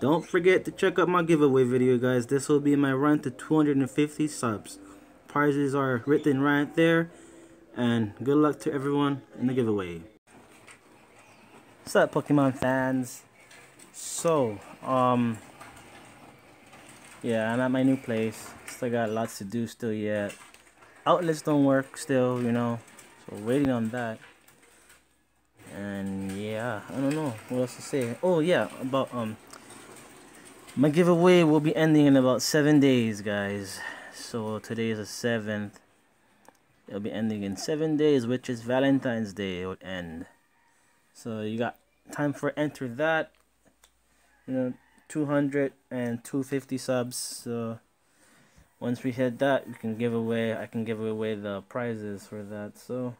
Don't forget to check out my giveaway video, guys. This will be my run to 250 subs. Prizes are written right there. And good luck to everyone in the giveaway. What's up, Pokemon fans? So, um, yeah, I'm at my new place. Still got lots to do still yet. Outlets don't work still, you know. So waiting on that. And yeah, I don't know what else to say. Oh yeah, about um my giveaway will be ending in about seven days, guys. So today is the seventh. It'll be ending in seven days, which is Valentine's Day. It would end. So you got time for enter that. You know, 200 and 250 subs. So once we hit that, we can give away. I can give away the prizes for that. So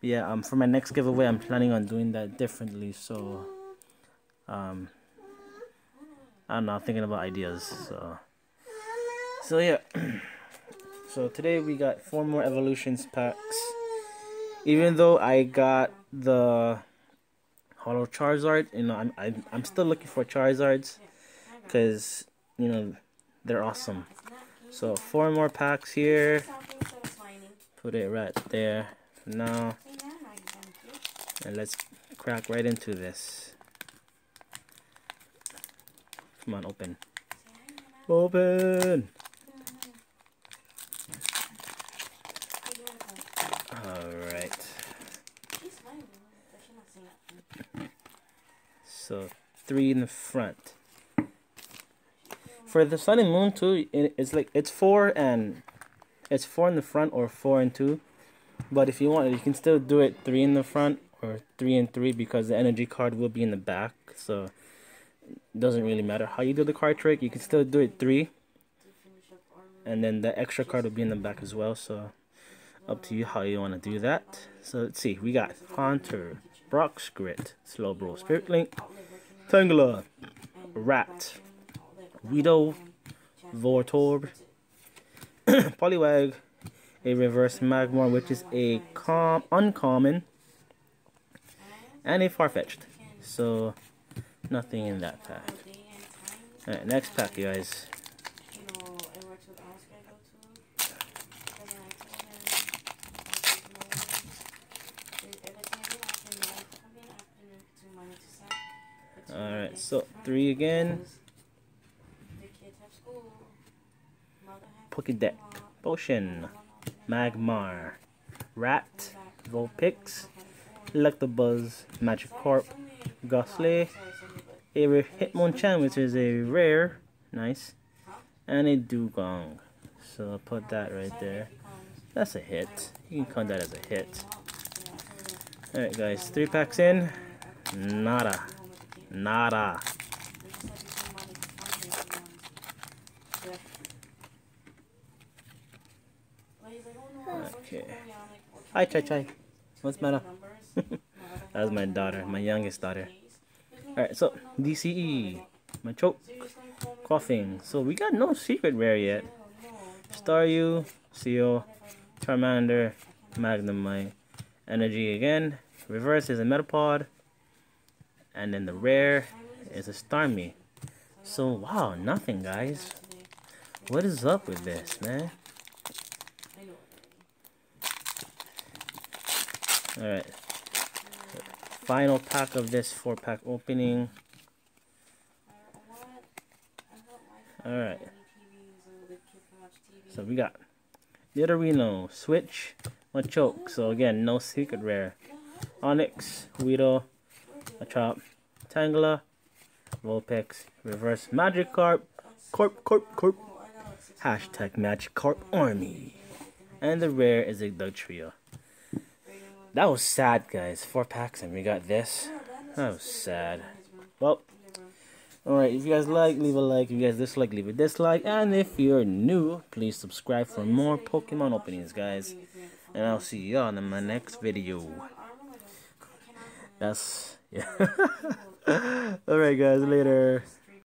yeah, um, for my next giveaway, I'm planning on doing that differently. So um, I don't know. Thinking about ideas. So so yeah. So today we got four more evolutions packs. Even though I got the Holo Charizard, you know, I'm I'm, I'm still looking for Charizards because you know they're awesome. So four more packs here. Put it right there now, and let's crack right into this. Come on, open. Open. Alright. So three in the front. For the sun and moon too, it's like it's four and it's four in the front or four and two. But if you want, you can still do it three in the front or three and three because the energy card will be in the back. So doesn't really matter how you do the card trick. You can still do it three. And then the extra card will be in the back as well. So up to you how you want to do that. So let's see. We got Haunter, Brock's Grit, Slowbro, Spirit Link, Tangela, Rat, Widow, Voltorb, Poliwag, a reverse Magmar, which is a com uncommon, and a Farfetch'd. So, nothing in that pack. Alright, next pack, you guys. Alright, so three again. Pokedex, Potion, Magmar, Rat, Vulpix, Electabuzz, Magikarp, Gastly, a Hitmonchan, which is a rare, nice, and a Dewgong. So I'll put that right there. That's a hit. You can count that as a hit. Alright guys, three packs in. Nada. Nada. Okay. Hi, Chai Chai. What's matter? That's my daughter, my youngest daughter. Alright, so DCE, Machoke, Koffing. So we got no secret rare yet. Staryu, Seo, Charmander, Magnemite, Energy again. Reverse is a Metapod. And then the rare is a Starmie. So, wow, nothing, guys. What is up with this, man? Alright. Final pack of this four pack opening. Alright. So we got Nidorino, Switch, Machoke. So again, no secret rare. Onix, Weedle, Machop, Tangela, Vulpix, Reverse Magikarp, Corp, Corp, Corp, Hashtag Magikarp Army. And the rare is a Dugtrio. That was sad, guys. Four packs and we got this. That was sad. Well, alright, if you guys like, leave a like. If you guys dislike, leave a dislike. And if you're new, please subscribe for more Pokemon openings, guys. And I'll see y'all in my next video. That's, yeah. alright, guys, later.